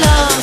love.